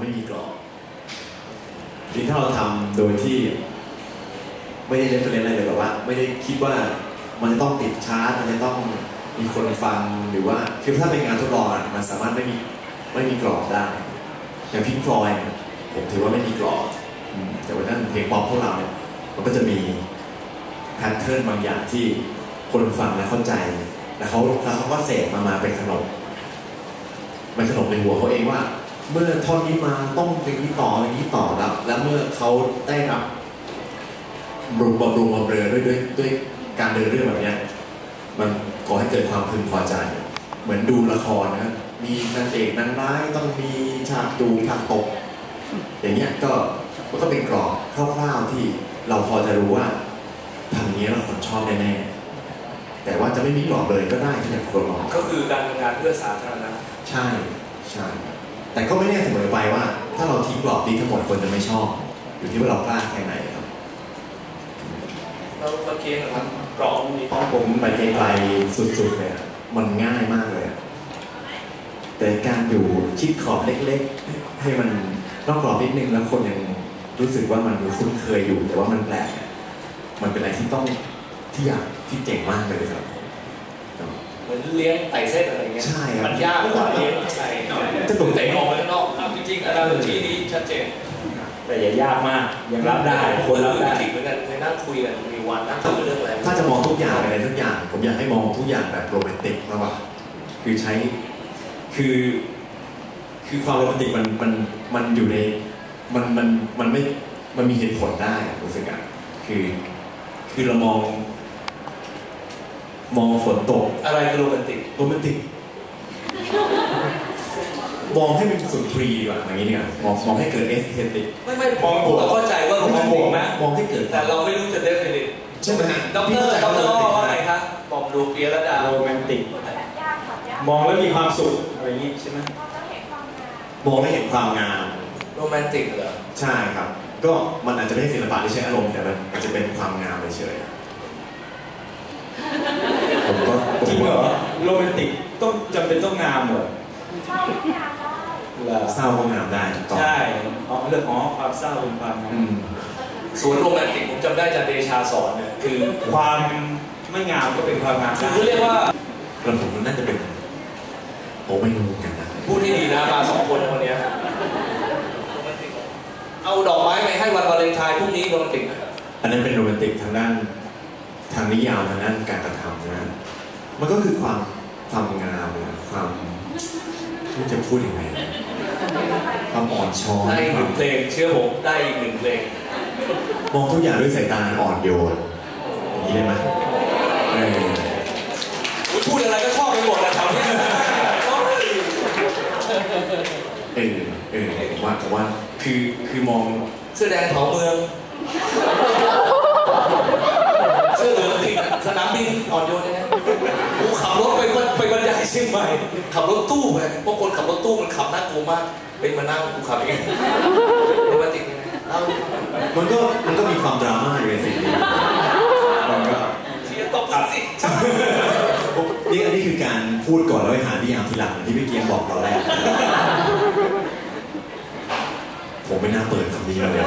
ไม่มีกรอบทีนี้ถ้าเราทำโดยที่ ไม่ได้เล่นเล่นอะไรเลยแบบว่า ไม่ได้คิดว่ามันจะต้องติดชาร์ตมันจะต้องมีคนฟังหรือว่า คือถ้าเป็นงานทดลองมันสามารถไม่มีไม่มีกรอบได้ อย่างพิงฟลอยผมถือว่าไม่มีกรอบแต่ว่านั่นเพลงป๊อปพวกเราเนี่ยมันก็จะมี pattern บางอย่างที่คนฟังแล้วเข้าใจ แล้วเขาแล้วเขาก็เสกมามาเป็นขนมมันขนมในหัวเขาเองว่า เมื่อท่อนนี้มาต้องเป็นนี้ต่ออย่างนี้ต่อแล้วแล้วเมื่อเขาได้รับบำรุงบำรุงบำเรอด้วยด้วยด้วยการเดินเรื่องแบบเนี้ยมันก่อให้เกิดความพึงพอใจ เหมือนดูละครนะมีนางเอกนางร้ายต้องมีฉากดูฉากตก อย่างเงี้ยก็มันก็เป็นกรอบคร่าวๆที่เราพอจะรู้ว่าทำอย่างนี้ยเราคนชอบแน่ๆแต่ว่าจะไม่มีกรอบเลยก็ได้ที่แบบคนมองก็คือการทำงานเพื่อสาธารณะใช่ใช่ แต่ก็ไม่แน่เสมอไปว่า ถ้าเราทิ้งกรอบนี้ทั้งหมดคนจะไม่ชอบ อยู่ที่ว่าเรากล้าแค่ไหนครับแล้วเมื่อกี้นะครับกรอบมีเพราะผมไปไกลๆสุดๆเลยอะมันง่ายมากเลยอะแต่การอยู่ชิดขอบเล็กๆ ให้มันนอกกรอบนิดนึงแล้วคนยังรู้สึกว่ามันคุ้นเคยอยู่ แต่ว่ามันแปลกอะมันเป็นอะไรที่ต้องที่อยากที่เจ๋งมากเลยครับเหมือนเลี้ยงไต่เส้นอะไรเงี้ยใช่ครับมันยากกว่าเลี้ยงไก่ จะตกเตะออกไปข้างนอกอะจริงๆอาจารย์ชี้นี้ชัดเจนแต่อย่ายากมากยังรับได้คนรับได้จริงเหมือนกันเคยนั่งคุยกันมีวันนั่งคุยเรื่องอะไรถ้าจะมองทุกอย่างอะไรทุกอย่าง ผมอยากให้มองทุกอย่างแบบโรแมนติกมากกว่าคือใช้คือ คือความโรแมนติกมันมันมันอยู่ในมันมันมันไม่มันมีเหตุผลได้อะรู้สึกอะคือคือเรามอง มองฝนตกอะไรคือโรแมนติกโรแมนติก มองให้มันสุนทรีย์ดีกว่าอย่างนี้ดีกว่ามองมองให้เกิด aesthetic ไม่ไม่มองผมเราเข้าใจว่าโรแมนติกนะมองให้เกิดแต่เราไม่รู้จะ define it ใช่ไหมฮะด็อกเตอร์ด็อกเตอร์ว่าไงคะบอกดูเปียระดาโรแมนติกยากค่ะยากมองแล้วมีความสุขอะไรอย่างนี้ใช่ไหมมองแล้วเห็นความงามมองให้เห็นความงาม โรแมนติกเหรอ ใช่ครับ ก็มันอาจจะไม่ใช่ศิลปะที่ใช้อารมณ์แต่มันอาจจะเป็นความงามเฉยๆผมก็ผมจริงเหรก็อโรแมนติกต้องจำเป็นต้องงามเหรอ ชอบที่งามได้เหรอเศร้าก็งามได้ถูกต้องใช่อ๋อเรื่องอ๋อความเศร้าเป็นความงาอืมมสวนโรแมนติกผมจำได้จากเดชาสอนเนี่ยคือความไม่งามก็เป็นความงามคือเขาเรียกว่าแล้วผมมันน่าจะเป็นผมไม่รู้เหมือนกันนะพูดให้ดีนะมาสองคนวันเนี้ยเอาดอกไม้ไปให้วันวาเลนไทน์พรุ่งนี้โรแมนติกไหมอันนั้นเป็นโรแมนติกทางด้านทางนิยามทางด้านการกระทำนะมันก็คือความความงามนะความ ไม่รู้จะพูดยังไงนะความอ่อนช้อยได้อีกคหวานึ่มงเพลงเชื่อผมได้อีกหนึ่งเพลงมองทุกอย่างด้วยสายตาอ่อนโยนอย่างนี้ได้ไหมเออพูดอะไรก็ชอบไปหมดนะแถวนี้เออเออผมว่าผมว่าคือคือมองเสื้อแดงเผาเมืองเสื้อเหลืองติดสนามบินอ่อนโยนเลยนะ ขับรถตู้ไปเพราะคนขับรถตู้มันขับน่ากลัวมาก เป็นมานั่งกูขับเองโรแมนติกยังไงเล่ามันก็มันก็มีความดราม่าอยู่ในสิ่งนี้มันก็เชียร์ตบมือสินี่อันนี้คือการพูดก่อนแล้วไปหานิยามทีหลังที่พี่เกียงบอกเราแรกผมไม่น่าเปิดคำนี้เลย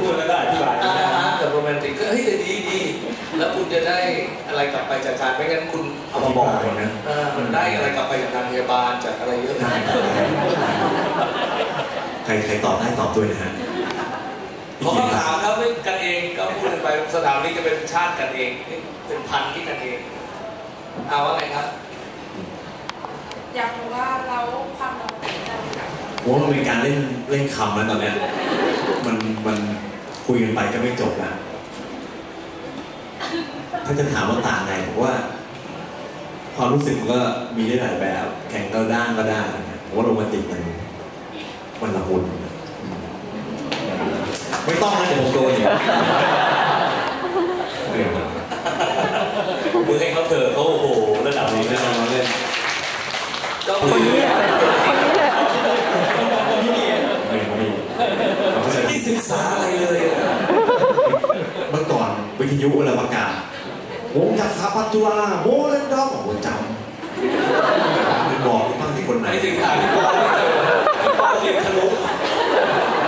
พูดแล้วก็อธิบายอ่าไม่ได้แต่โรแมนติกก็เฮ้ยแต่ดีดี แล้วคุณจะได้อะไรกลับไปจากการไม่งั้นคุณเอามาบอกคนนะเออมันได้อะไรกลับไปจากการพยาบาลจากอะไรเยอะมากใครใครตอบได้ตอบด้วยนะฮะขอคำถามครับไม่กันเองก็พูดกันไปสนามนี้จะเป็นชาติกันเอง เป็นพันธุ์ที่กันเองเอาว่าไงครับ อยากรู้ว่าเราความโรแมนติกเรากับผมว่ามันเป็นการเล่นเล่นคำแล้วตอนเนี้ยมันมันคุยกันไปก็ไม่จบละ ถ้าจะถามว่าต่างไงผมว่า ความรู้สึกมันก็มีได้หลายแบบ แข็งก็ด้านก็ได้นะผมว่าโรแมนติกมันมันละมุนอืมไม่ต้องนะเดี๋ยวผมโดนอีกเดี๋ยวมือให้เขาเถอะเขาโอ้โหระดับเอานี้เล่นเอาเล่นก็คนนี้ไม่ไม่เราก็จะที่ศึกษาอะไรเลยอะเมื่อก่อนวิทยุเวลาประกาศ วงจากสถาปัตจุฬาโมเลนดอมโอ้จำไม่บอกบ้างที่คนไหนสิงรัที่บอกไม่เจอที่บอกเรียทะลุ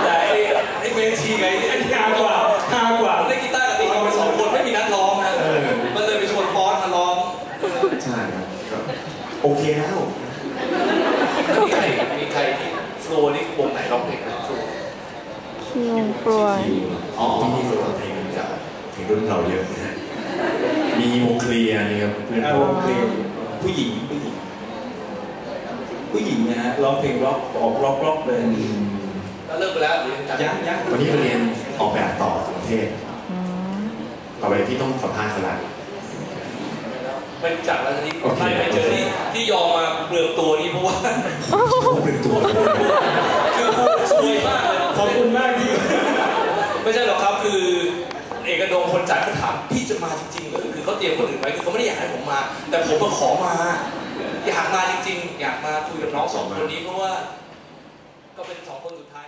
แต่ไอ้ไอ้เวทีไงไอ้ที่ฮากว่าฮากว่าเล่นกีตาร์กับตีกลองไปสองคนไม่มีนัดร้องนะมันเลยไปชวนฟอนมาร้องใช่ครับโอเคแล้วมีใครมีใครที่โฟล์นี่วงไหนร้องเพลงนะคิวโฟลอ๋อที่นี่ร้องเพลงจากเพลงรุ่นเราเยอะนะ มีวงเคลียร์นี่ครับเพื่อนเอาผมวงเพลงผู้หญิงผู้หญิง ผู้หญิงนะฮะร้องเพลงร็อกออกร็อกร็อกเลยอืมแล้วเลิกไปแล้วหรือยังจัดยังยังวันนี้ไปเรียนออกแบบต่อต่างประเทศอืมต่อไปพี่ต้องสัมภาษณ์เขาละไม่รู้จักแล้วทีนี้โอเคไม่ไปเจอที่ที่ยอมมาเปลืองตัวนี้เพราะว่าเขาเป็นตัวเลยคือครูสวยมากเลยขอบคุณมากที่ไม่ใช่หรอกครับคือเอกดงคนจัดเขาถามพี่จะมาจริงๆก็คือเขาเตรียมคนอื่นไว้คือเขาไม่ได้อยากให้ผมมา แต่ผมมาขอมา อยากมาจริงๆ อยากมาคุยกับน้องสองคนนี้เพราะว่า ก็เป็นสองคนสุดท้าย